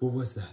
What was that?